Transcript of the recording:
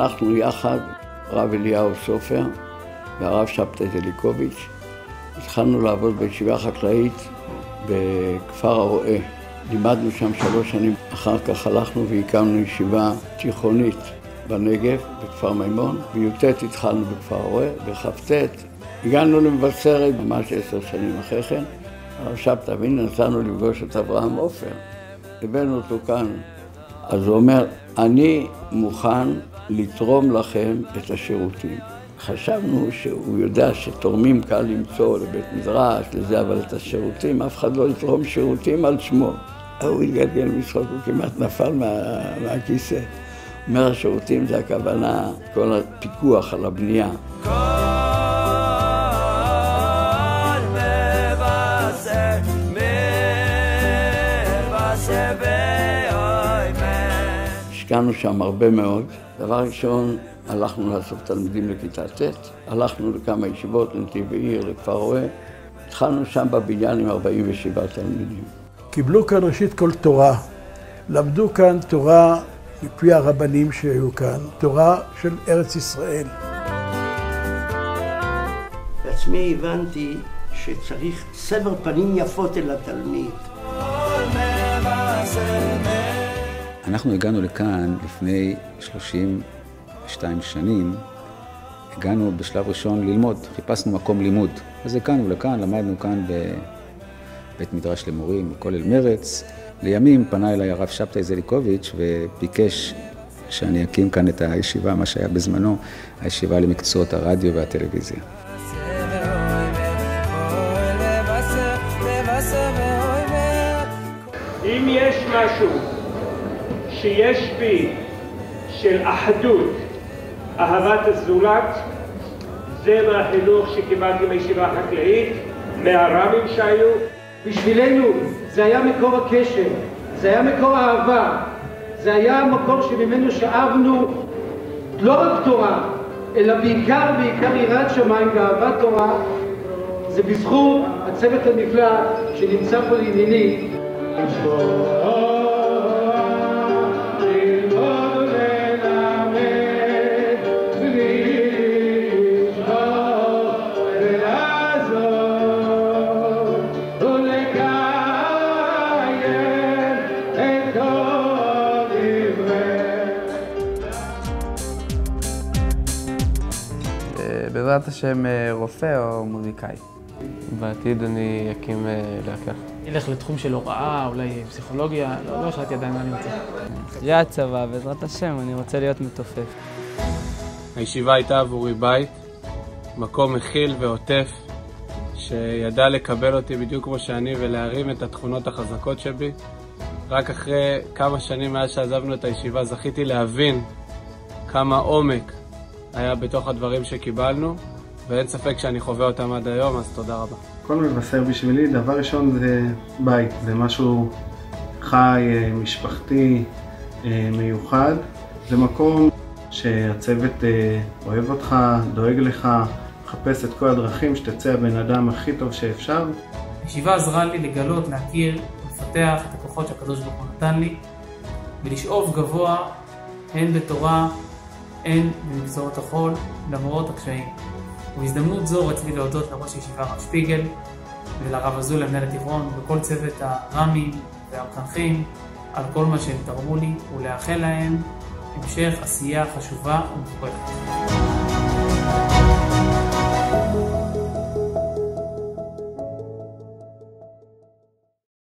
אנחנו יחד, הרב אליהו סופר והרב שבתאי זליקוביץ', התחלנו לעבוד בישיבה חקלאית בכפר הרועה. לימדנו שם שלוש שנים, אחר כך הלכנו והקמנו ישיבה תיכונית בנגב, בכפר מימון, בי"ט התחלנו בכפר הרועה, בכ"ט הגענו למבשרת ממש עשר שנים אחרי כן. הרב שבתא, והנה נסענו לפגוש את אברהם עופר. הבאנו אותו כאן. אז הוא אומר, אני מוכן לתרום לכם את השירותים. חשבנו שהוא יודע שתורמים קל למצוא לבית מדרש, לזה, אבל את השירותים, אף אחד לא יתרום שירותים על שמו. הוא התגלגל משחק, הוא כמעט נפל מה, מהכיסא. אומר, השירותים זה הכוונה, כל הפיקוח על הבנייה. השקענו שם הרבה מאוד. דבר ראשון, הלכנו לאסוף תלמידים לכיתה ט', הלכנו לכמה ישיבות, לנתיב העיר, לכפר רועה. התחלנו שם בבניין עם 47 תלמידים. קיבלו כאן ראשית כל תורה. למדו כאן תורה מפי הרבנים שהיו כאן, תורה של ארץ ישראל. בעצמי הבנתי שצריך סבר פנים יפות אל התלמיד. אנחנו הגענו לכאן לפני 32 שנים, הגענו בשלב ראשון ללמוד, חיפשנו מקום לימוד. אז הגענו לכאן, למדנו כאן בבית מדרש למורים, בכולל מרץ. לימים פנה אליי הרב שבתאי זליקוביץ' וביקש שאני אקים כאן את הישיבה, מה שהיה בזמנו, הישיבה למקצועות הרדיו והטלוויזיה. אם יש משהו שיש בי של אחדות, אהבת הזולת, זה מהחינוך שקיבלתי מישיבה החקלאית, מהר"מים שהיו. בשבילנו זה היה מקור הקשר, זה היה מקור האהבה, זה היה המקור שממנו שאבנו לא רק תורה, אלא בעיקר, בעיקר יראת שמיים ואהבת תורה, זה בזכות הצוות הנפלא שנמצא פה לימיני. בעזרת השם רופא או מוזיקאי. בעתיד אני אקים להקה. אלך לתחום של הוראה, אולי פסיכולוגיה, לא, לא החלטתי עדיין מה אני רוצה. אחרי הצבא, בעזרת השם, אני רוצה להיות מתופף. הישיבה הייתה עבורי בית, מקום מכיל ועוטף, שידע לקבל אותי בדיוק כמו שאני ולהרים את התכונות החזקות שבי. רק אחרי כמה שנים מאז שעזבנו את הישיבה זכיתי להבין כמה עומק היה בתוך הדברים שקיבלנו, ואין ספק שאני חווה אותם עד היום, אז תודה רבה. כל מבשר בשבילי, דבר ראשון זה בית, זה משהו חי, משפחתי, מיוחד. זה מקום שהצוות אוהב אותך, דואג לך, מחפש את כל הדרכים שתצא הבן אדם הכי טוב שאפשר. הישיבה עזרה לי לגלות, להכיר, לפתח את הכוחות שהקדוש ברוך הוא נתן לי, ולשאוף גבוה הן בתורה, הן במקצועות החול, למרות הקשיים. ובהזדמנות זו רציתי להודות לראש הישיבה הרב שפיגל ולרב אזולאי מנהל התיכון וכל צוות הר"מים והמחנכים על כל מה שהם תרמו לי ולאחל להם המשך עשייה חשובה ומבורכת.